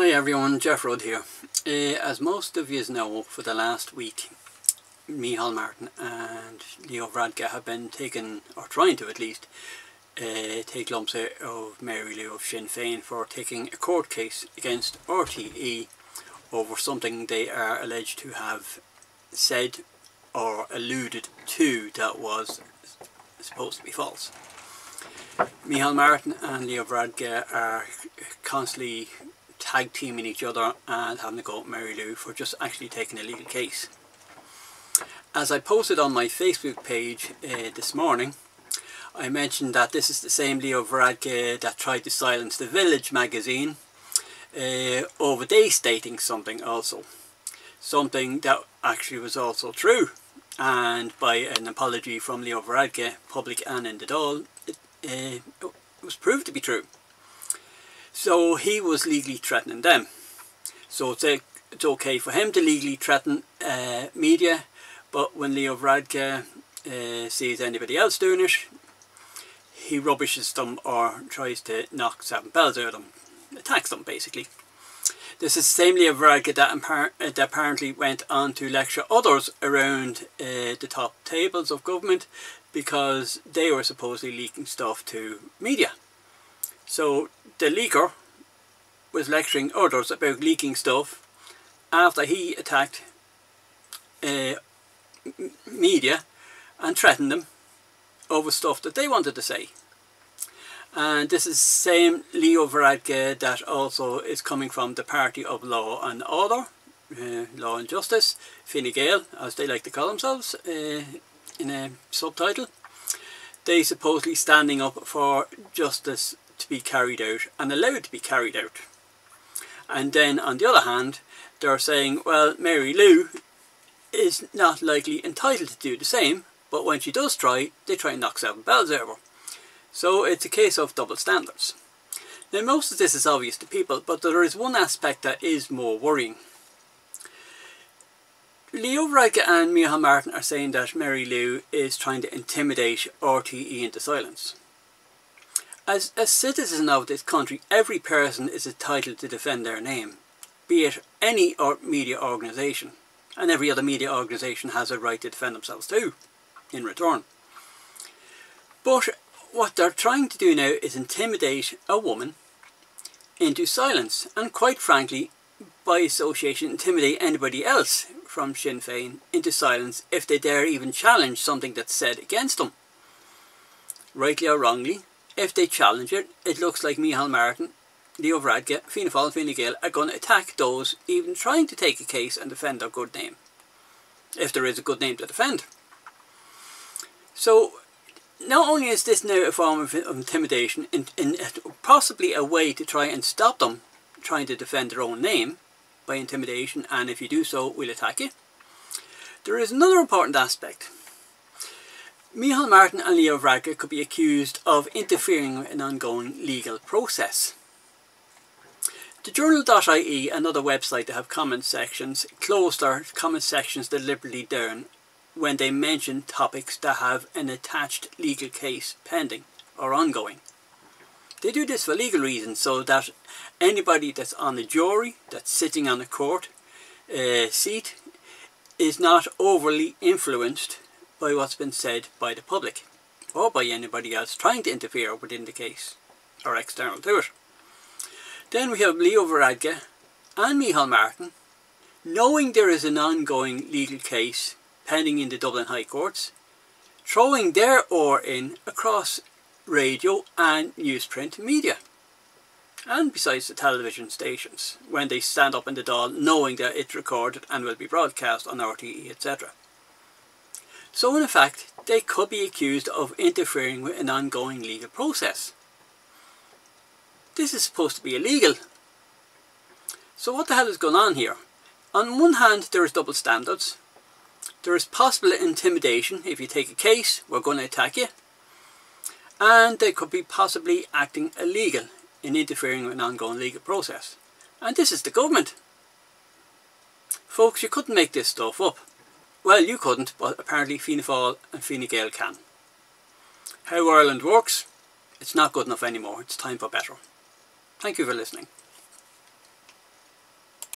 Hi everyone, Jeff Rudd here. Uh, as most of you know, for the last week, Micheál Martin and Leo Varadkar have been taking, or trying to at least, uh, take lumps out of Mary Lou of Sinn Féin for taking a court case against RTE over something they are alleged to have said or alluded to that was supposed to be false. Micheál Martin and Leo Varadkar are constantly tag teaming each other and having to go at Mary Lou for just actually taking a legal case. As I posted on my Facebook page uh, this morning, I mentioned that this is the same Leo Varadkar that tried to silence the Village magazine uh, over they stating something also. Something that actually was also true and by an apology from Leo Varadkar, public and in the Dáil, it, uh, it was proved to be true. So he was legally threatening them. So it's, a, it's okay for him to legally threaten uh, media, but when Leo Varadkar uh, sees anybody else doing it, he rubbishes them or tries to knock seven bells out of them, attacks them basically. This is the same Leo Varadkar that, that, apparently went on to lecture others around uh, the top tables of government because they were supposedly leaking stuff to media. So the leaker was lecturing others about leaking stuff after he attacked uh, media and threatened them over stuff that they wanted to say. And this is same Leo Varadkar that also is coming from the Party of Law and Order, uh, Law and Justice, Fine Gael, as they like to call themselves uh, in a subtitle. They supposedly standing up for justice be carried out and allowed to be carried out. And then on the other hand, they're saying, well, Mary Lou is not likely entitled to do the same, but when she does try, they try and knock seven bells over. So it's a case of double standards. Now most of this is obvious to people, but there is one aspect that is more worrying. Leo Varadkar and Micheál Martin are saying that Mary Lou is trying to intimidate RTE into silence. As a citizen of this country, every person is entitled to defend their name, be it any or media organisation, and every other media organisation has a right to defend themselves too, in return. But what they're trying to do now is intimidate a woman into silence, and quite frankly, by association, intimidate anybody else from Sinn Féin into silence if they dare even challenge something that's said against them. Rightly or wrongly, if they challenge it, it looks like Micheál Martin, Leo Varadkar, Fianna Fáil and Gael are going to attack those even trying to take a case and defend their good name. If there is a good name to defend. So, not only is this now a form of, intimidation, and possibly a way to try and stop them trying to defend their own name by intimidation, and if you do so, we'll attack you. There is another important aspect. Micheál Martin and Leo Varadkar could be accused of interfering with an ongoing legal process. The journal.ie, another website that have comment sections, closed their comment sections deliberately down when they mention topics that have an attached legal case pending or ongoing. They do this for legal reasons so that anybody that's on the jury, that's sitting on the court uh, seat, is not overly influenced by what's been said by the public or by anybody else trying to interfere within the case or external to it. Then we have Leo Varadkar and Micheál Martin knowing there is an ongoing legal case pending in the Dublin High Courts throwing their oar in across radio and newsprint media and besides the television stations when they stand up in the Dáil knowing that it's recorded and will be broadcast on RTE etc. So in effect, they could be accused of interfering with an ongoing legal process. This is supposed to be illegal. So what the hell is going on here? On one hand, there is double standards. There is possible intimidation. If you take a case, we're going to attack you. And they could be possibly acting illegal in interfering with an ongoing legal process. And this is the government. Folks, you couldn't make this stuff up. Well, you couldn't, but apparently Fianna Fáil and Fine Gael can. How Ireland works, it's not good enough anymore. It's time for better. Thank you for listening.